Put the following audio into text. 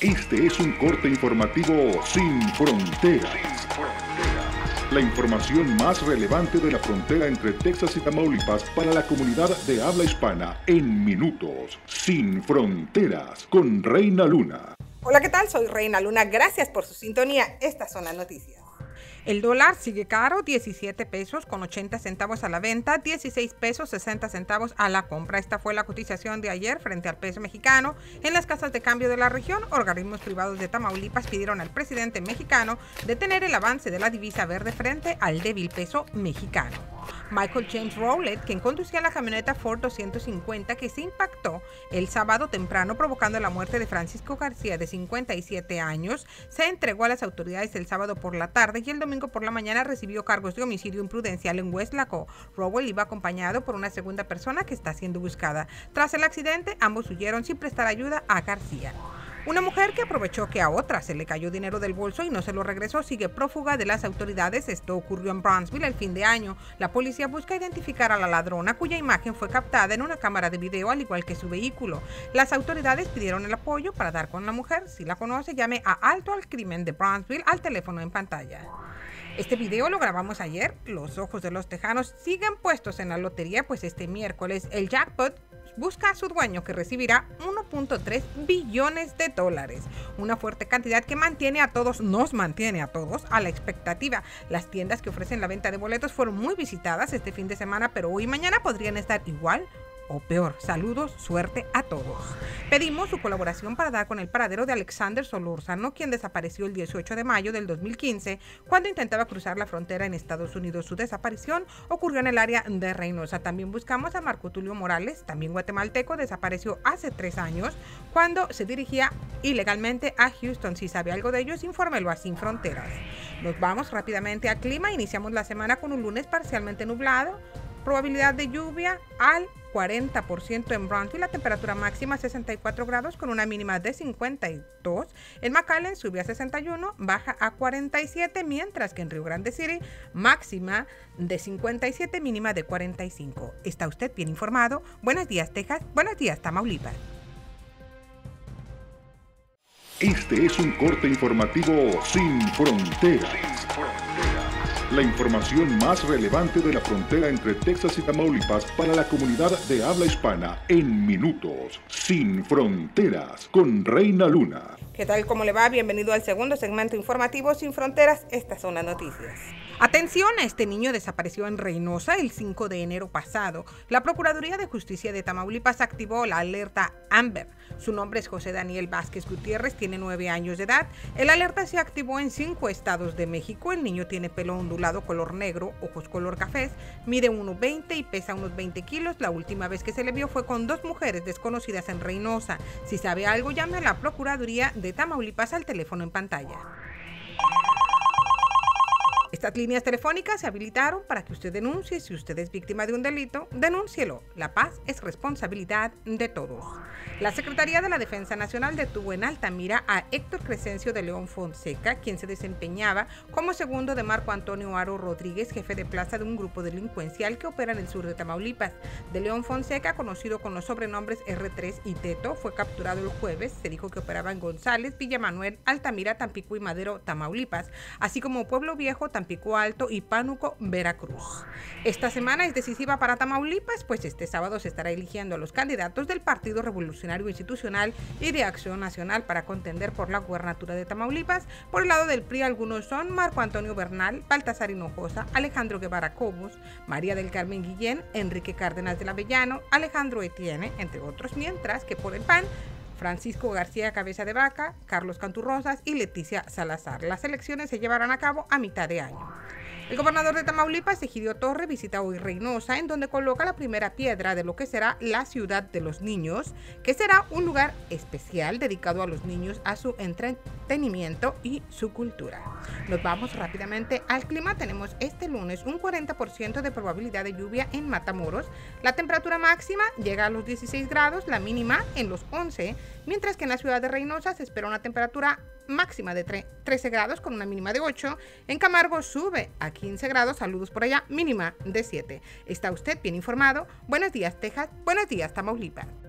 Este es un corte informativo sin fronteras. La información más relevante de la frontera entre Texas y Tamaulipas para la comunidad de habla hispana en minutos. Sin fronteras con Reina Luna. Hola, ¿qué tal? Soy Reina Luna. Gracias por su sintonía. Estas son las noticias. El dólar sigue caro, 17 pesos con 80 centavos a la venta, 16 pesos 60 centavos a la compra. Esta fue la cotización de ayer frente al peso mexicano. En las casas de cambio de la región, organismos privados de Tamaulipas pidieron al presidente mexicano detener el avance de la divisa verde frente al débil peso mexicano. Michael James Rowlett, quien conducía la camioneta Ford 250 que se impactó el sábado temprano provocando la muerte de Francisco García de 57 años, se entregó a las autoridades el sábado por la tarde y el domingo por la mañana recibió cargos de homicidio imprudencial en West Laco. Rowell iba acompañado por una segunda persona que está siendo buscada. Tras el accidente, ambos huyeron sin prestar ayuda a García. Una mujer que aprovechó que a otra se le cayó dinero del bolso y no se lo regresó sigue prófuga de las autoridades. Esto ocurrió en Brownsville el fin de año. La policía busca identificar a la ladrona cuya imagen fue captada en una cámara de video al igual que su vehículo. Las autoridades pidieron el apoyo para dar con la mujer. Si la conoce, llame a Alto al Crimen de Brownsville al teléfono en pantalla. Este video lo grabamos ayer. Los ojos de los tejanos siguen puestos en la lotería, pues este miércoles el jackpot busca a su dueño que recibirá 1.3 billones de dólares, una fuerte cantidad que mantiene a todos, nos mantiene a todos a la expectativa. Las tiendas que ofrecen la venta de boletos fueron muy visitadas este fin de semana, pero hoy y mañana podrían estar igual o peor. Saludos, suerte a todos. Pedimos su colaboración para dar con el paradero de Alexander Solórzano, quien desapareció el 18 de mayo del 2015 cuando intentaba cruzar la frontera en Estados Unidos. Su desaparición ocurrió en el área de Reynosa. También buscamos a Marco Tulio Morales, también guatemalteco, desapareció hace tres años cuando se dirigía ilegalmente a Houston. Si sabe algo de ellos, infórmelo a Sin Fronteras. Nos vamos rápidamente al clima. Iniciamos la semana con un lunes parcialmente nublado, probabilidad de lluvia al 40% en Brownsville, la temperatura máxima 64 grados con una mínima de 52. En McAllen sube a 61, baja a 47, mientras que en Rio Grande City máxima de 57, mínima de 45. ¿Está usted bien informado? Buenos días, Texas. Buenos días, Tamaulipas. Este es un corte informativo sin fronteras. La información más relevante de la frontera entre Texas y Tamaulipas para la comunidad de habla hispana en minutos. Sin fronteras con Reina Luna. ¿Qué tal? ¿Cómo le va? Bienvenido al segundo segmento informativo Sin Fronteras. Estas son las noticias. Atención, este niño desapareció en Reynosa el 5 de enero pasado. La Procuraduría de Justicia de Tamaulipas activó la alerta Amber. Su nombre es José Daniel Vázquez Gutiérrez, tiene nueve años de edad. El alerta se activó en cinco estados de México. El niño tiene pelo ondulado color negro, ojos color cafés, mide 1,20 y pesa unos 20 kilos. La última vez que se le vio fue con dos mujeres desconocidas en Reynosa. Si sabe algo, llame a la Procuraduría de Tamaulipas al teléfono en pantalla. Estas líneas telefónicas se habilitaron para que usted denuncie. Si usted es víctima de un delito, denúncielo. La paz es responsabilidad de todos. La Secretaría de la Defensa Nacional detuvo en Altamira a Héctor Crescencio de León Fonseca, quien se desempeñaba como segundo de Marco Antonio Aro Rodríguez, jefe de plaza de un grupo delincuencial que opera en el sur de Tamaulipas. De León Fonseca, conocido con los sobrenombres R3 y Teto, fue capturado el jueves. Se dijo que operaba en González, Villa Manuel, Altamira, Tampico y Madero, Tamaulipas, así como Pueblo Viejo, Tampico Pico Alto y Pánuco, Veracruz. Esta semana es decisiva para Tamaulipas, pues este sábado se estará eligiendo a los candidatos del Partido Revolucionario Institucional y de Acción Nacional para contender por la gubernatura de Tamaulipas. Por el lado del PRI, algunos son Marco Antonio Bernal, Baltasar Hinojosa, Alejandro Guevara Cobos, María del Carmen Guillén, Enrique Cárdenas del Avellano, Alejandro Etienne, entre otros, mientras que por el PAN Francisco García Cabeza de Vaca, Carlos Canturrosas y Leticia Salazar. Las elecciones se llevarán a cabo a mitad de año. El gobernador de Tamaulipas, Egidio Torre, visita hoy Reynosa, en donde coloca la primera piedra de lo que será la ciudad de los niños, que será un lugar especial dedicado a los niños, a su entretenimiento y su cultura. Nos vamos rápidamente al clima. Tenemos este lunes un 40% de probabilidad de lluvia en Matamoros. La temperatura máxima llega a los 16 grados, la mínima en los 11, mientras que en la ciudad de Reynosa se espera una temperatura máxima de 13 grados con una mínima de 8. En Camargo sube a 15 grados, saludos por allá, mínima de 7. ¿Está usted bien informado? Buenos días, Texas. Buenos días, Tamaulipas.